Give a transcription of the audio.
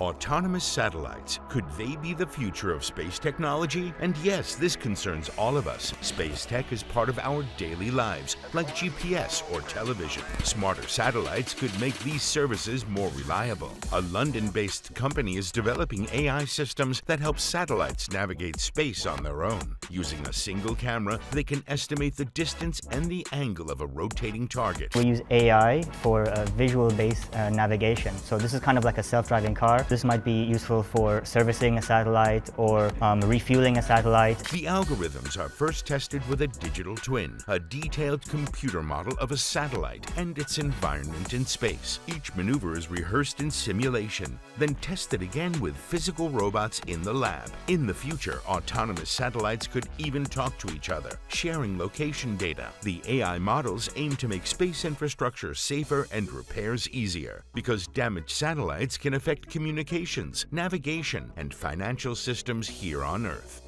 Autonomous satellites. Could they be the future of space technology? And yes, this concerns all of us. Space tech is part of our daily lives, like GPS or television. Smarter satellites could make these services more reliable. A London based company is developing AI systems that help satellites navigate space on their own. Using a single camera, they can estimate the distance and the angle of a rotating target. We use AI for uh, visual based uh, navigation. So, this is kind of like a self driving car. This might be useful for servicing a satellite or um, refueling a satellite. The algorithms are first tested with a digital twin, a detailed computer model of a satellite and its environment in space. Each maneuver is rehearsed in simulation, then tested again with physical robots in the lab. In the future, autonomous satellites could even talk to each other, sharing location data. The AI models aim to make space infrastructure safer and repairs easier, because damaged satellites can affect communication communications, navigation, and financial systems here on Earth.